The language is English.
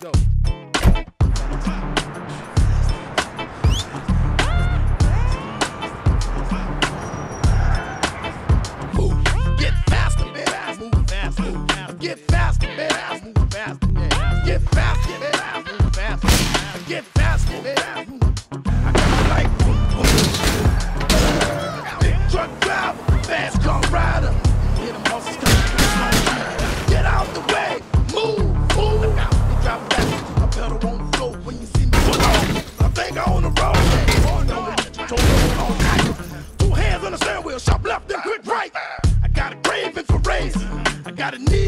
Go. Move. Get faster, man. Move faster. Get faster. Move faster, man. Get faster. gotta need.